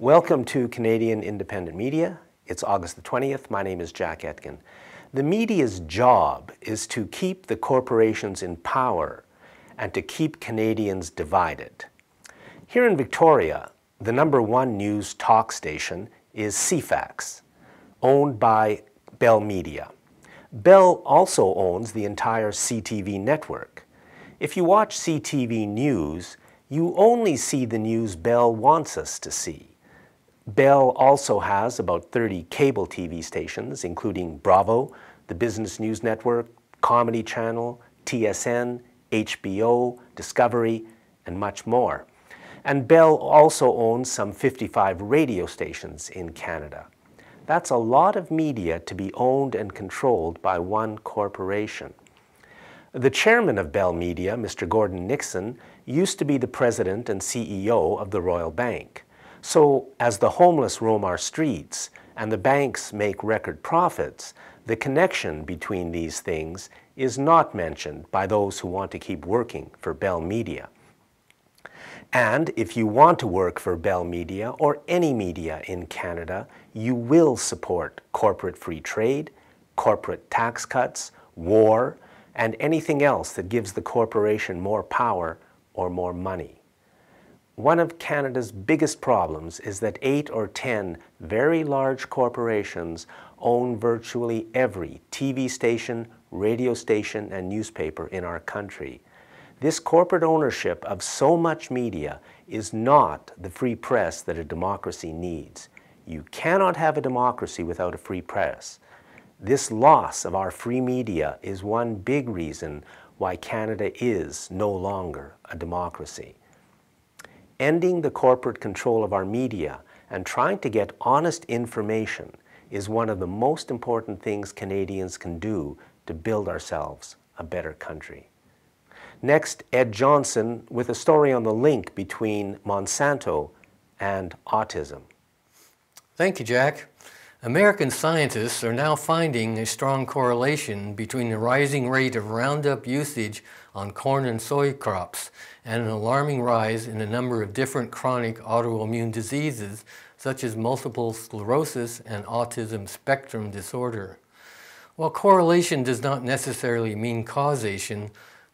Welcome to Canadian Independent Media. It's August the 20th. My name is Jack Etkin. The media's job is to keep the corporations in power and to keep Canadians divided. Here in Victoria, the number one news talk station is CFAX, owned by Bell Media. Bell also owns the entire CTV network. If you watch CTV News, you only see the news Bell wants us to see. Bell also has about 30 cable TV stations, including Bravo, the Business News Network, Comedy Channel, TSN, HBO, Discovery, and much more. And Bell also owns some 55 radio stations in Canada. That's a lot of media to be owned and controlled by one corporation. The chairman of Bell Media, Mr. Gordon Nixon, used to be the president and CEO of the Royal Bank. So as the homeless roam our streets and the banks make record profits, the connection between these things is not mentioned by those who want to keep working for Bell Media. And if you want to work for Bell Media or any media in Canada, you will support corporate free trade, corporate tax cuts, war, and anything else that gives the corporation more power or more money. One of Canada's biggest problems is that eight or ten very large corporations own virtually every TV station, radio station, and newspaper in our country. This corporate ownership of so much media is not the free press that a democracy needs. You cannot have a democracy without a free press. This loss of our free media is one big reason why Canada is no longer a democracy ending the corporate control of our media and trying to get honest information is one of the most important things Canadians can do to build ourselves a better country. Next, Ed Johnson with a story on the link between Monsanto and autism. Thank you, Jack. American scientists are now finding a strong correlation between the rising rate of Roundup usage on corn and soy crops and an alarming rise in the number of different chronic autoimmune diseases such as multiple sclerosis and autism spectrum disorder. While correlation does not necessarily mean causation,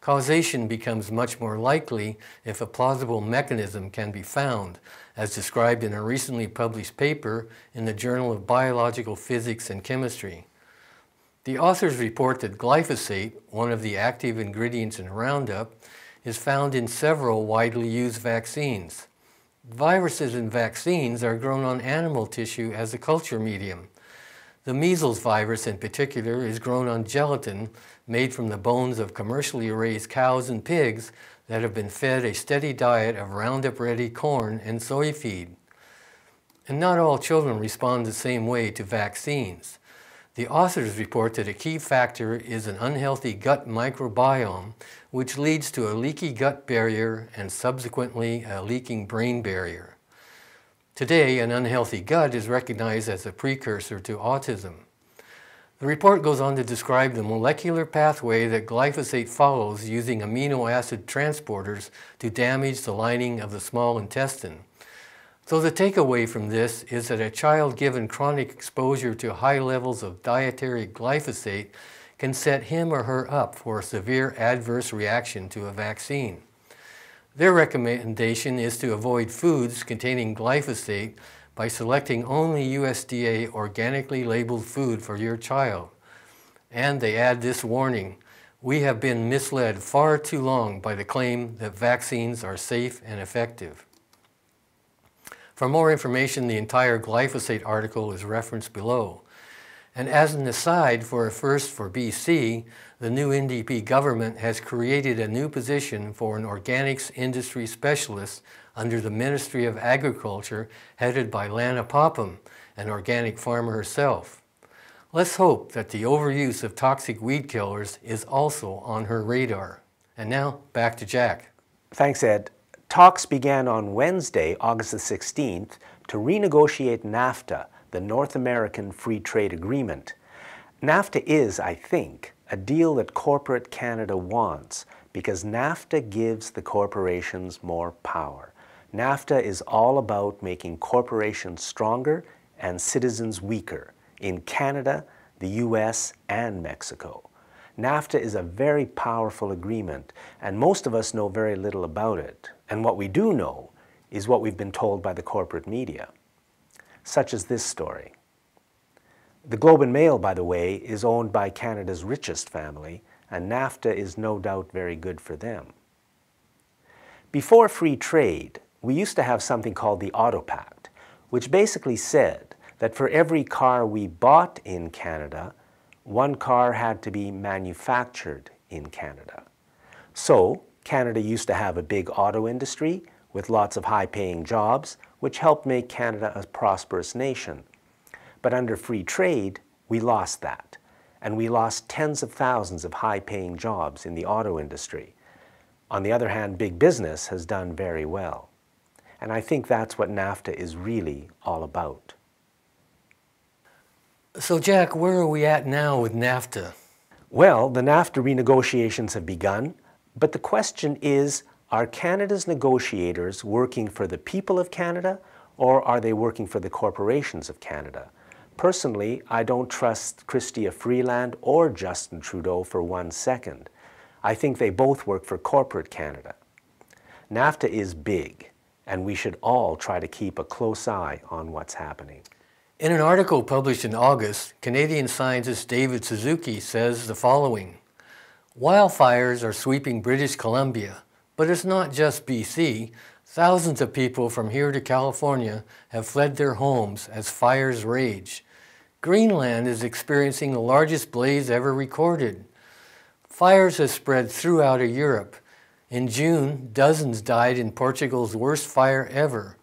causation becomes much more likely if a plausible mechanism can be found, as described in a recently published paper in the Journal of Biological Physics and Chemistry. The authors report that glyphosate, one of the active ingredients in Roundup, is found in several widely used vaccines. Viruses in vaccines are grown on animal tissue as a culture medium. The measles virus in particular is grown on gelatin made from the bones of commercially raised cows and pigs that have been fed a steady diet of Roundup Ready corn and soy feed. And not all children respond the same way to vaccines. The authors report that a key factor is an unhealthy gut microbiome, which leads to a leaky gut barrier and subsequently a leaking brain barrier. Today, an unhealthy gut is recognized as a precursor to autism. The report goes on to describe the molecular pathway that glyphosate follows using amino acid transporters to damage the lining of the small intestine. So the takeaway from this is that a child given chronic exposure to high levels of dietary glyphosate can set him or her up for a severe adverse reaction to a vaccine. Their recommendation is to avoid foods containing glyphosate by selecting only USDA organically labeled food for your child. And they add this warning, we have been misled far too long by the claim that vaccines are safe and effective. For more information, the entire glyphosate article is referenced below. And as an aside for a first for BC, the new NDP government has created a new position for an organics industry specialist under the Ministry of Agriculture headed by Lana Popham, an organic farmer herself. Let's hope that the overuse of toxic weed killers is also on her radar. And now, back to Jack. Thanks, Ed. Talks began on Wednesday, August the 16th, to renegotiate NAFTA, the North American Free Trade Agreement. NAFTA is, I think, a deal that corporate Canada wants because NAFTA gives the corporations more power. NAFTA is all about making corporations stronger and citizens weaker in Canada, the US, and Mexico. NAFTA is a very powerful agreement, and most of us know very little about it. And what we do know is what we've been told by the corporate media, such as this story. The Globe and Mail, by the way, is owned by Canada's richest family, and NAFTA is no doubt very good for them. Before free trade, we used to have something called the Auto Pact, which basically said that for every car we bought in Canada, one car had to be manufactured in Canada. So, Canada used to have a big auto industry with lots of high-paying jobs, which helped make Canada a prosperous nation. But under free trade, we lost that. And we lost tens of thousands of high-paying jobs in the auto industry. On the other hand, big business has done very well. And I think that's what NAFTA is really all about. So, Jack, where are we at now with NAFTA? Well, the NAFTA renegotiations have begun, but the question is are Canada's negotiators working for the people of Canada or are they working for the corporations of Canada? Personally, I don't trust Chrystia Freeland or Justin Trudeau for one second. I think they both work for corporate Canada. NAFTA is big, and we should all try to keep a close eye on what's happening. In an article published in August, Canadian scientist David Suzuki says the following Wildfires are sweeping British Columbia, but it's not just BC. Thousands of people from here to California have fled their homes as fires rage. Greenland is experiencing the largest blaze ever recorded. Fires have spread throughout Europe. In June, dozens died in Portugal's worst fire ever.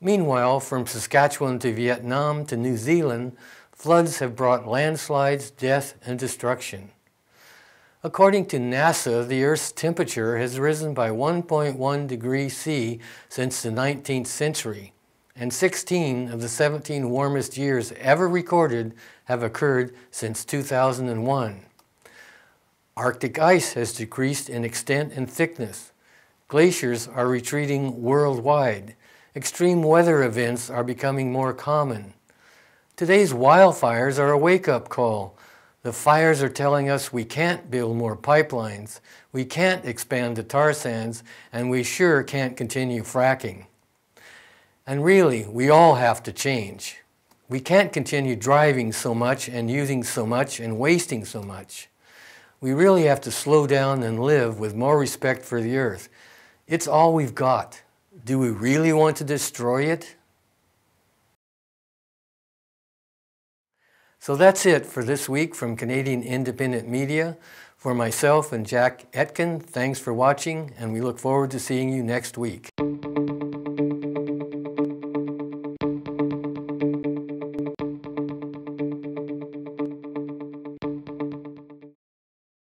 Meanwhile, from Saskatchewan to Vietnam to New Zealand, floods have brought landslides, death, and destruction. According to NASA, the Earth's temperature has risen by 1.1 degrees C since the 19th century and 16 of the 17 warmest years ever recorded have occurred since 2001. Arctic ice has decreased in extent and thickness. Glaciers are retreating worldwide. Extreme weather events are becoming more common. Today's wildfires are a wake-up call. The fires are telling us we can't build more pipelines, we can't expand the tar sands, and we sure can't continue fracking. And really, we all have to change. We can't continue driving so much and using so much and wasting so much. We really have to slow down and live with more respect for the earth. It's all we've got. Do we really want to destroy it? So that's it for this week from Canadian Independent Media. For myself and Jack Etkin, thanks for watching, and we look forward to seeing you next week.